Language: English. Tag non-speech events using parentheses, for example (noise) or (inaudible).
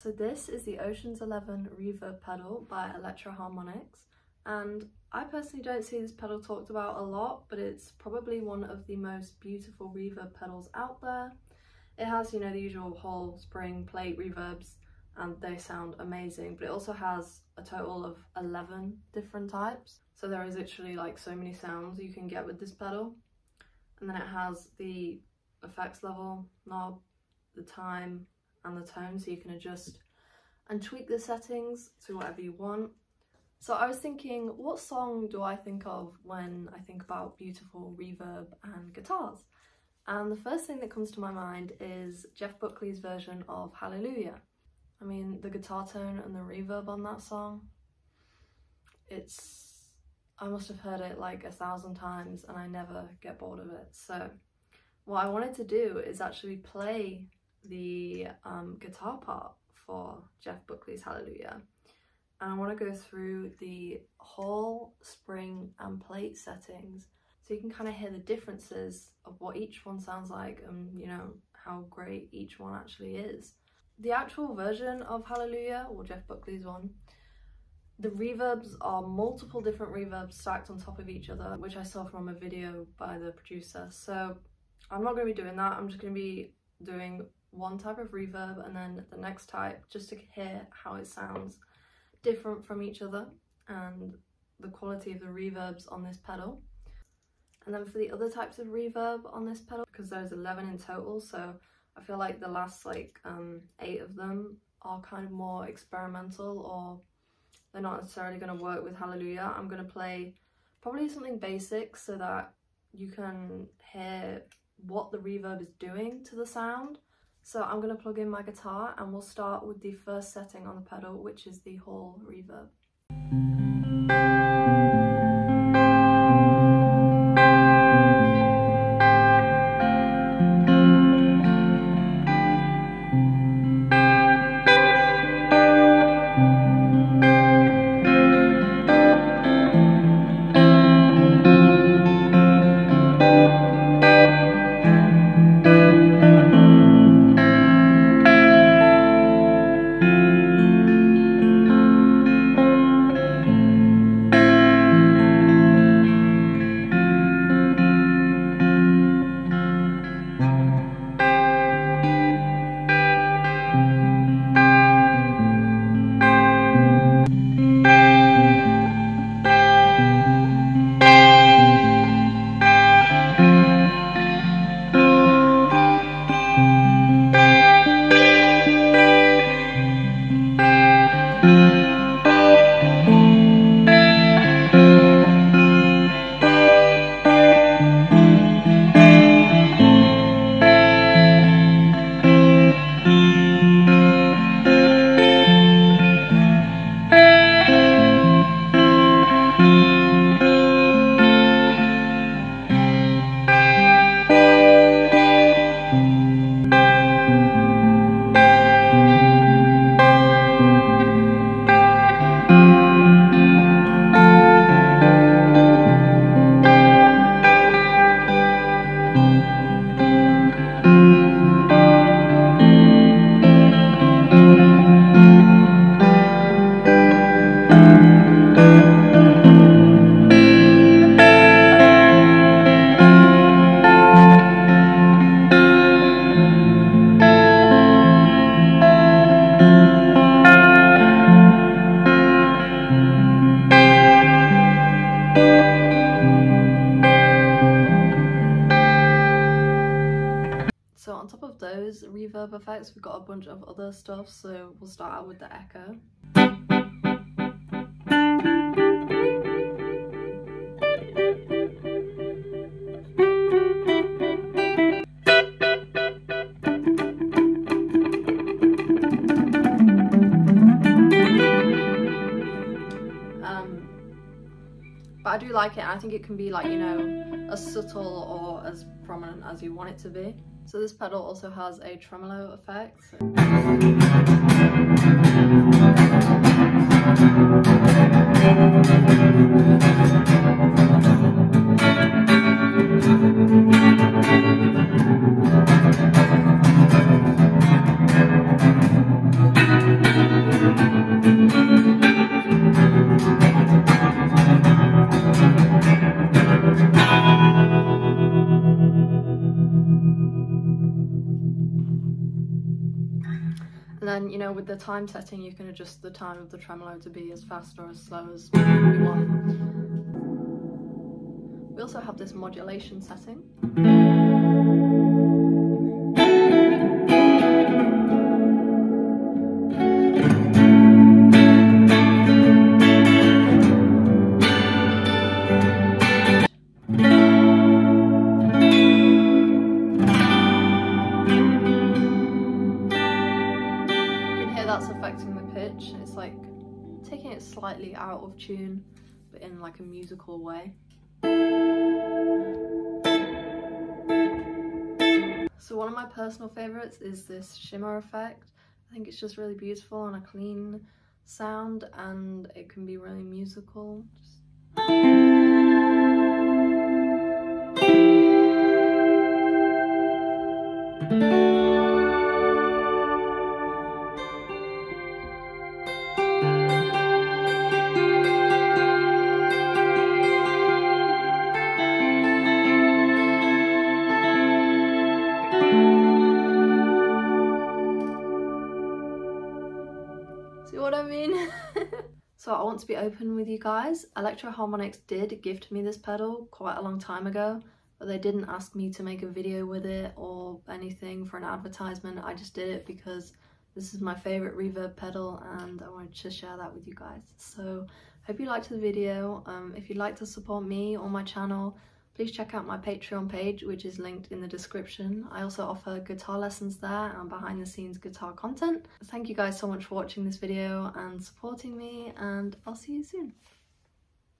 So this is the Oceans 11 Reverb pedal by Electro Harmonix and I personally don't see this pedal talked about a lot but it's probably one of the most beautiful reverb pedals out there. It has you know the usual hall, spring, plate reverbs and they sound amazing but it also has a total of 11 different types. So there is literally like so many sounds you can get with this pedal. And then it has the effects level knob, the time, and the tone so you can adjust and tweak the settings to whatever you want. So I was thinking, what song do I think of when I think about beautiful reverb and guitars? And the first thing that comes to my mind is Jeff Buckley's version of Hallelujah. I mean, the guitar tone and the reverb on that song, it's, I must have heard it like a thousand times and I never get bored of it. So what I wanted to do is actually play the um, guitar part for Jeff Buckley's Hallelujah. And I want to go through the whole spring and plate settings so you can kind of hear the differences of what each one sounds like and you know how great each one actually is. The actual version of Hallelujah, or Jeff Buckley's one, the reverbs are multiple different reverbs stacked on top of each other, which I saw from a video by the producer. So I'm not going to be doing that. I'm just going to be doing one type of reverb and then the next type just to hear how it sounds different from each other and the quality of the reverbs on this pedal. And then for the other types of reverb on this pedal, because there's 11 in total, so I feel like the last like um, eight of them are kind of more experimental or they're not necessarily going to work with Hallelujah. I'm going to play probably something basic so that you can hear what the reverb is doing to the sound. So I'm going to plug in my guitar and we'll start with the first setting on the pedal, which is the hall reverb. Reverb effects, we've got a bunch of other stuff, so we'll start out with the echo. Um, but I do like it I think it can be like, you know, as subtle or as prominent as you want it to be. So this pedal also has a tremolo effect. So then, you know, with the time setting, you can adjust the time of the tremolo to be as fast or as slow as you want. We also have this modulation setting. The pitch. and It's like taking it slightly out of tune, but in like a musical way. So one of my personal favorites is this shimmer effect. I think it's just really beautiful and a clean sound and it can be really musical. Just... what I mean? (laughs) so I want to be open with you guys. Electro Harmonix did gift me this pedal quite a long time ago, but they didn't ask me to make a video with it or anything for an advertisement. I just did it because this is my favorite reverb pedal and I wanted to share that with you guys. So hope you liked the video. Um, if you'd like to support me or my channel, please check out my Patreon page, which is linked in the description. I also offer guitar lessons there and behind the scenes guitar content. Thank you guys so much for watching this video and supporting me and I'll see you soon.